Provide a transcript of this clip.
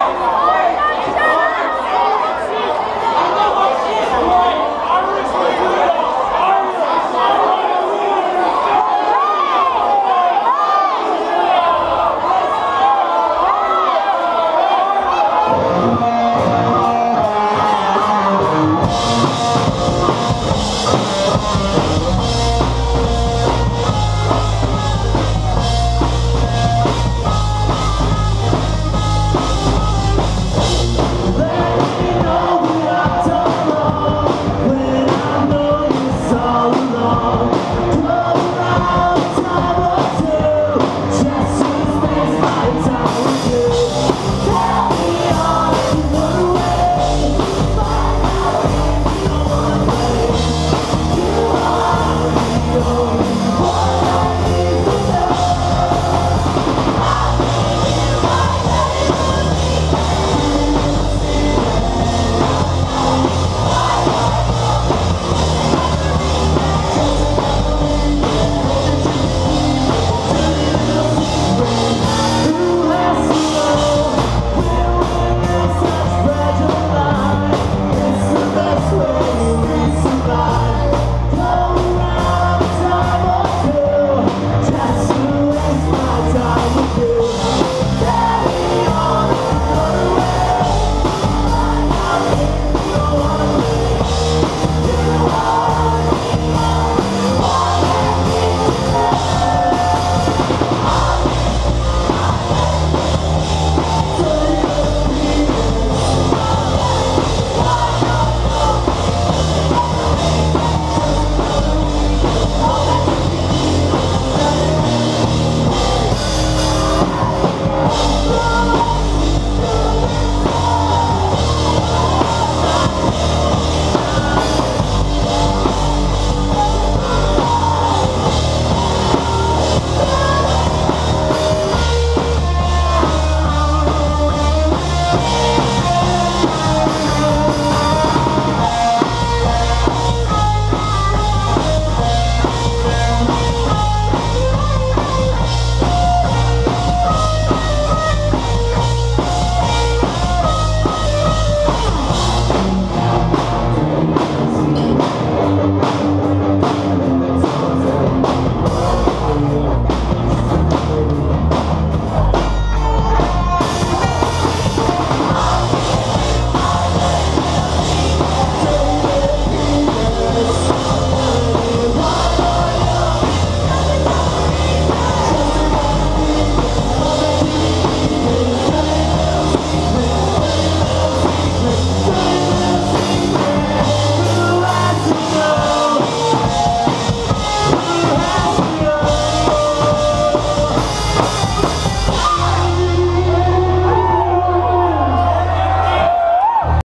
Thank Just as my time with do